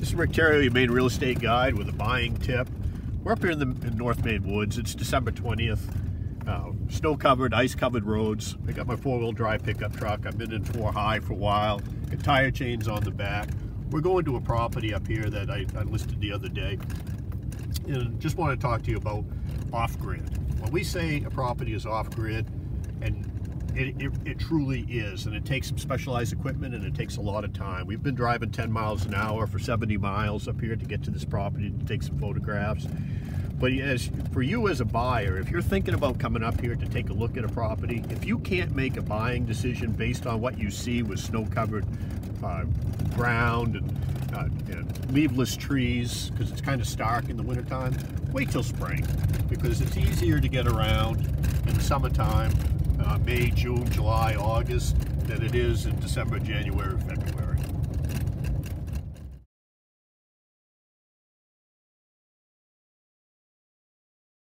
This is Rick Terrio, your Maine real estate guide with a buying tip. We're up here in the in North Maine woods. It's December 20th. Uh, snow covered, ice covered roads. I got my four wheel drive pickup truck. I've been in four high for a while. Got tire chains on the back. We're going to a property up here that I, I listed the other day. And just want to talk to you about off grid. When we say a property is off grid, and it, it, it, truly is, and it takes some specialized equipment and it takes a lot of time. We've been driving 10 miles an hour for 70 miles up here to get to this property to take some photographs. But as for you as a buyer, if you're thinking about coming up here to take a look at a property, if you can't make a buying decision based on what you see with snow-covered uh, ground and, uh, and leafless trees, because it's kind of stark in the wintertime, wait till spring, because it's easier to get around in the summertime uh, May, June, July, August than it is in December, January, February.